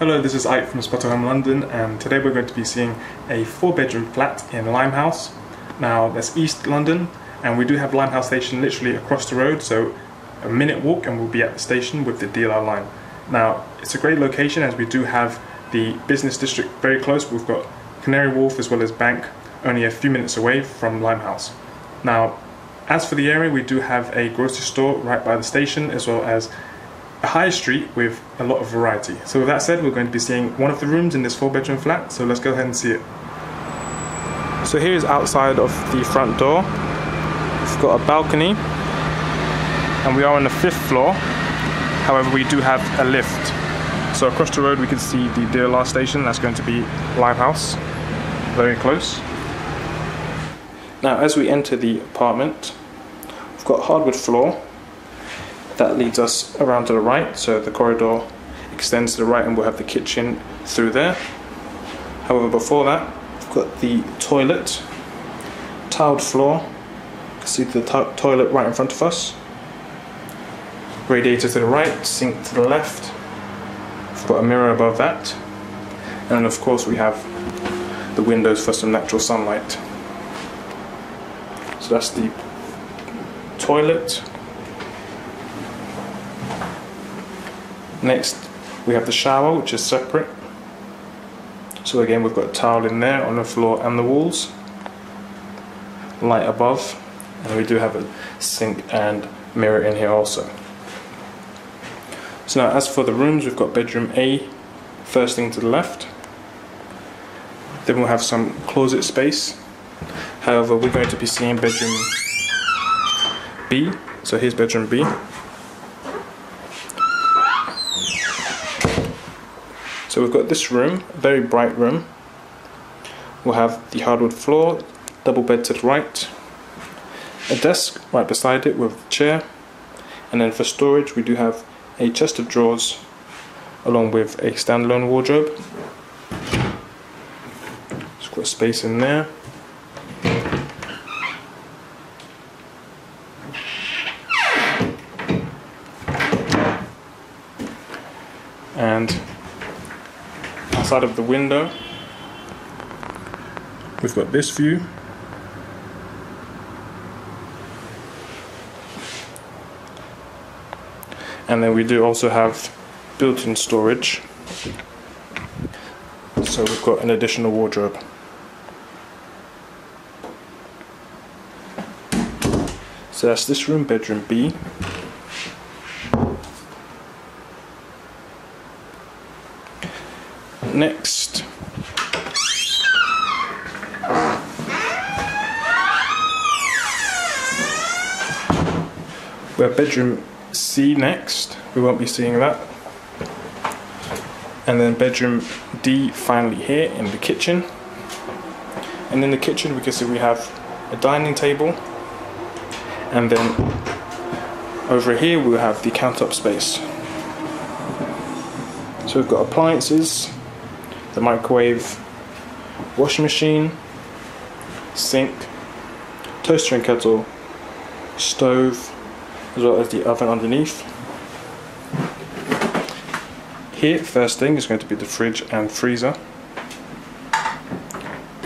Hello, this is Ike from Spotahome London, and today we're going to be seeing a four bedroom flat in Limehouse. Now, that's East London, and we do have Limehouse Station literally across the road, so a minute walk and we'll be at the station with the DLR line. Now, it's a great location as we do have the business district very close. We've got Canary Wharf as well as Bank, only a few minutes away from Limehouse. Now, as for the area, we do have a grocery store right by the station as well as a high street with a lot of variety. So with that said, we're going to be seeing one of the rooms in this four bedroom flat, so let's go ahead and see it. So here's outside of the front door. It's got a balcony and we are on the fifth floor. However, we do have a lift. So across the road we can see the DLR station, that's going to be Limehouse, very close. Now as we enter the apartment, we've got hardwood floor, that leads us around to the right so the corridor extends to the right and we'll have the kitchen through there. However before that we've got the toilet tiled floor. You can see the toilet right in front of us. Radiator to the right sink to the left. We've got a mirror above that. And of course we have the windows for some natural sunlight. So that's the toilet Next, we have the shower, which is separate. So again, we've got towel in there on the floor and the walls. Light above, and we do have a sink and mirror in here also. So now, as for the rooms, we've got bedroom A, first thing to the left. Then we'll have some closet space. However, we're going to be seeing bedroom B. So here's bedroom B. So we've got this room, a very bright room. We'll have the hardwood floor, double bed to the right, a desk right beside it with a chair, and then for storage we do have a chest of drawers along with a standalone wardrobe. It's got space in there. And outside of the window. We've got this view. And then we do also have built-in storage. So we've got an additional wardrobe. So that's this room bedroom B Next, we have bedroom C next. We won't be seeing that. And then bedroom D finally here in the kitchen. And in the kitchen we can see we have a dining table. And then over here we'll have the countertop space. So we've got appliances, the microwave, washing machine, sink, toaster and kettle, stove, as well as the oven underneath. Here, first thing is going to be the fridge and freezer.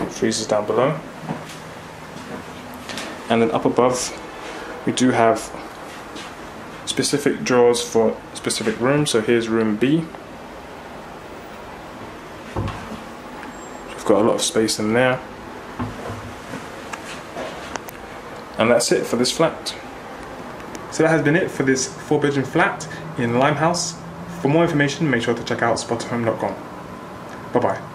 Freezers down below. And then up above, we do have specific drawers for specific rooms. So here's room B. got a lot of space in there. And that's it for this flat. So that has been it for this four bedroom flat in Limehouse. For more information, make sure to check out spotahome.com. Bye bye.